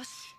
よし。